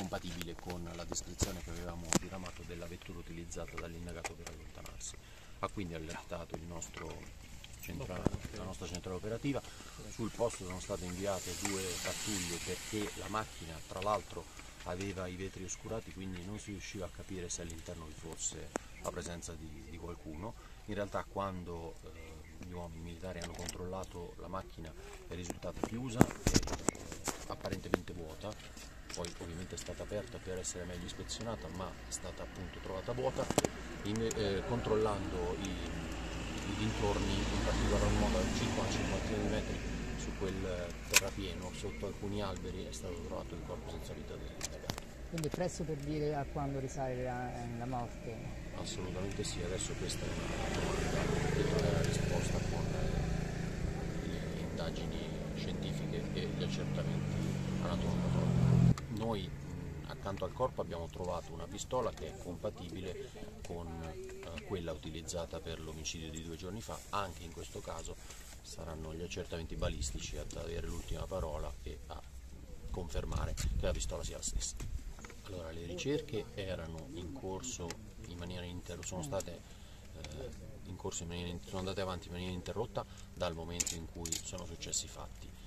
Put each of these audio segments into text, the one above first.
compatibile con la descrizione che avevamo diramato della vettura utilizzata dall'indagato per allontanarsi. Ha quindi allertato centrale, la nostra centrale operativa, sul posto sono state inviate due pattuglie perché la macchina tra l'altro aveva i vetri oscurati quindi non si riusciva a capire se all'interno vi fosse la presenza di, di qualcuno. In realtà quando eh, gli uomini militari hanno controllato la macchina è risultata chiusa e eh, apparentemente vuota, poi ovviamente è stata aperta per essere meglio ispezionata ma è stata appunto trovata vuota, in, eh, controllando i, i, dintorni in particolar modo a circa una cinquantina di metri su quel terrapieno sotto alcuni alberi è stato trovato il corpo senza vita dell'indagato. Quindi è presto per dire a quando risale la, la morte? Assolutamente sì, adesso questa è una domanda risposta con le indagini scientifiche e gli accertamenti anatomici. Noi accanto al corpo abbiamo trovato una pistola che è compatibile con eh, quella utilizzata per l'omicidio di due giorni fa, anche in questo caso saranno gli accertamenti balistici ad avere l'ultima parola e a confermare che la pistola sia la stessa. Allora, le ricerche erano in corso in maniera interrotta, sono state eh, in corso in maniera, sono andate avanti in maniera interrotta dal momento in cui sono successi i fatti.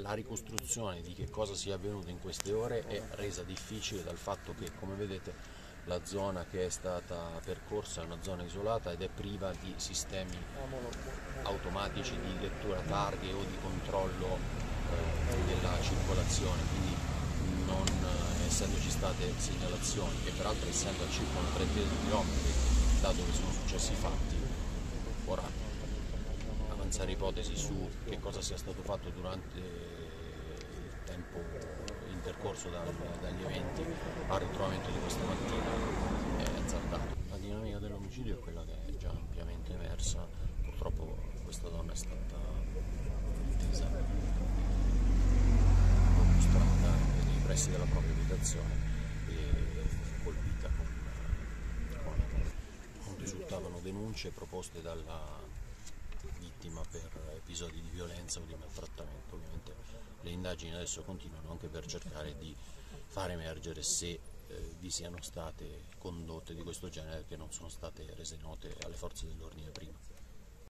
La ricostruzione di che cosa sia avvenuto in queste ore è resa difficile dal fatto che, come vedete, la zona che è stata percorsa è una zona isolata ed è priva di sistemi automatici di lettura targhe o di controllo eh, della circolazione, quindi non eh, essendoci state segnalazioni e peraltro essendo a circa una trentina di da dove sono successi i fatti, ora avanzare ipotesi su che cosa sia stato fatto durante il tempo intercorso dal, dagli eventi al ritrovamento di questa mattina è azzardato. La dinamica dell'omicidio è quella che è già ampiamente emersa, purtroppo questa donna è stata uccisa pressi della propria abitazione e colpita con, con non risultavano denunce proposte dalla per episodi di violenza o di maltrattamento. Ovviamente le indagini adesso continuano anche per cercare di far emergere se eh, vi siano state condotte di questo genere che non sono state rese note alle forze dell'ordine prima.